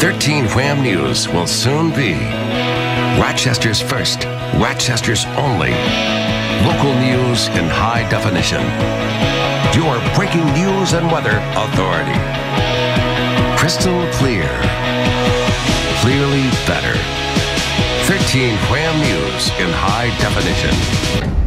13 Wham News will soon be Rochester's first, Rochester's only. Local news in high definition. Your breaking news and weather authority. Crystal clear. Clearly better. 13 Wham News in high definition.